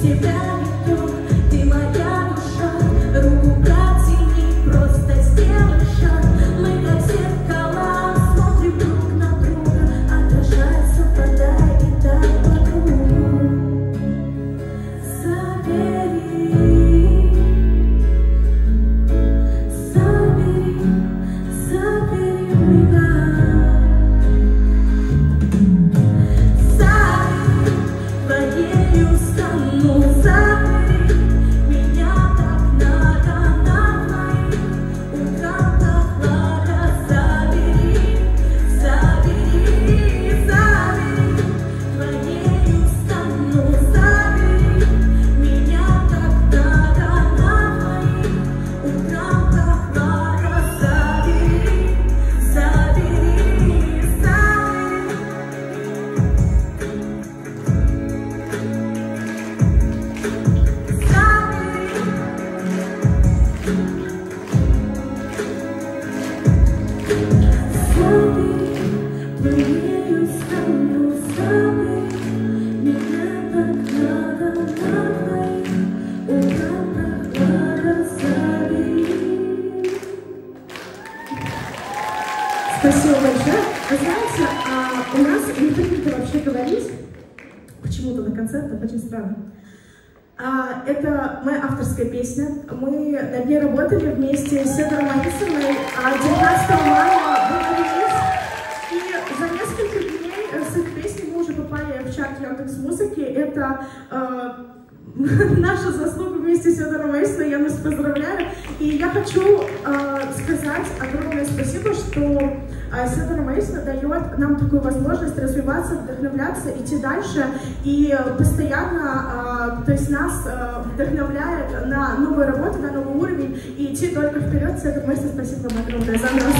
sit down. Спасибо большое. Вы знаете, а, у нас не принято вообще говорить, почему-то на концертах, очень странно. А, это моя авторская песня. Мы над ней работали вместе с Седором Анисовной. А 19 мая был релиз. И за несколько дней с этой песней мы уже попали в чарт Яндекс Музыки. Это а, наша заслуга вместе с Федором Эйсом, я вас поздравляю. И я хочу э, сказать огромное спасибо, что э, Федор Мейсон дает нам такую возможность развиваться, вдохновляться, идти дальше и постоянно, э, то есть нас э, вдохновляет на новую работу, на новый уровень и идти только вперед. Федор Мейсон, спасибо вам огромное за нас.